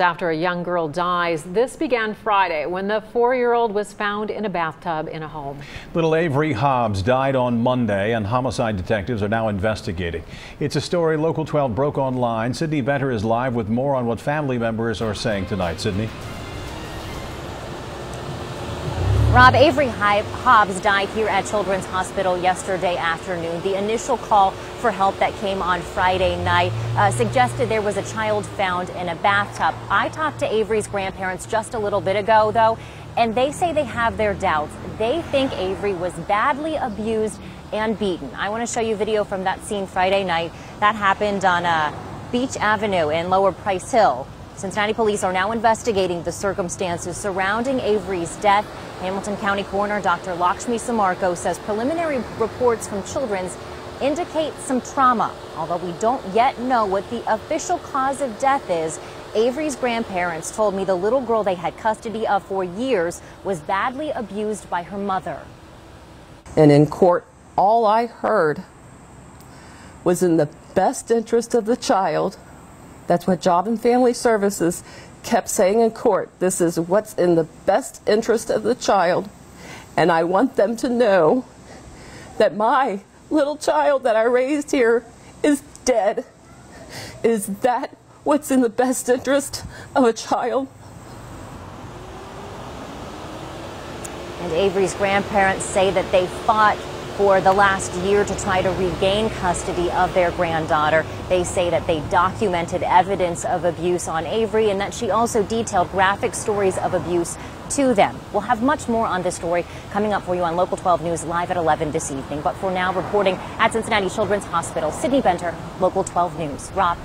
After a young girl dies, this began Friday when the four-year-old was found in a bathtub in a home. Little Avery Hobbs died on Monday and homicide detectives are now investigating. It's a story Local 12 broke online. Sydney Venter is live with more on what family members are saying tonight. Sydney. Rob Avery Hobbs died here at Children's Hospital yesterday afternoon. The initial call for help that came on Friday night uh, suggested there was a child found in a bathtub. I talked to Avery's grandparents just a little bit ago, though, and they say they have their doubts. They think Avery was badly abused and beaten. I want to show you video from that scene Friday night. That happened on uh, Beech Avenue in Lower Price Hill. Cincinnati police are now investigating the circumstances surrounding Avery's death. Hamilton County Coroner Dr. Lakshmi Sammarco says preliminary reports from Children's indicate some trauma. Although we don't yet know what the official cause of death is, Avery's grandparents told me the little girl they had custody of for years was badly abused by her mother. And in court, all I heard was in the best interest of the child that's what Job and Family Services kept saying in court. This is what's in the best interest of the child. And I want them to know that my little child that I raised here is dead. Is that what's in the best interest of a child? And Avery's grandparents say that they fought for the last year to try to regain custody of their granddaughter. They say that they documented evidence of abuse on Avery and that she also detailed graphic stories of abuse to them. We'll have much more on this story coming up for you on Local 12 News live at 11 this evening. But for now, reporting at Cincinnati Children's Hospital, Sydney Benter, Local 12 News. Rob.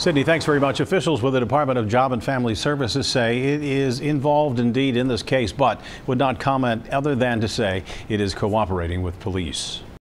Sydney, thanks very much. Officials with the Department of Job and Family Services say it is involved indeed in this case, but would not comment other than to say it is cooperating with police.